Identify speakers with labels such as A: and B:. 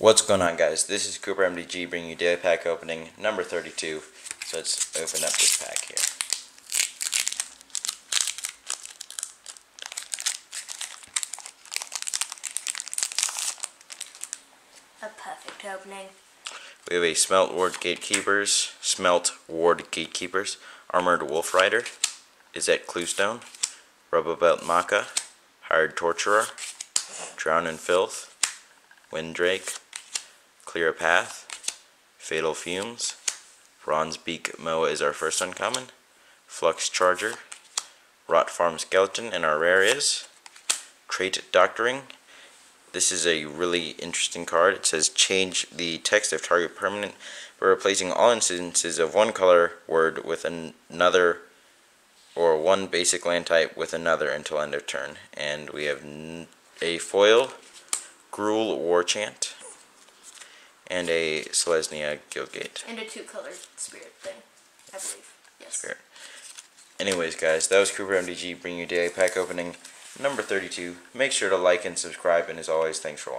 A: What's going on guys? This is Cooper MTG bringing you daily pack opening number 32. So let's open up this pack here.
B: A perfect opening.
A: We have a Smelt Ward Gatekeepers, Smelt Ward Gatekeepers, Armored Wolf Rider, Izzet Cluestone, Rubblebelt Maaka, Hired Torturer, Drown in Filth, Wind Drake, Clear a Path, Fatal Fumes, Bronze Beak Moa is our first uncommon, Flux Charger, Rot Farm Skeleton, and our rare is Trait Doctoring. This is a really interesting card. It says change the text of target permanent by replacing all instances of one color word with an another or one basic land type with another until end of turn. And we have a foil, Gruul War Chant, and a Selesnya Guildgate.
B: And a two-colored spirit thing, I believe. Yes.
A: Spirit. Anyways, guys, that was Cooper MTG bringing you daily pack opening number 32. Make sure to like and subscribe, and as always, thanks for watching.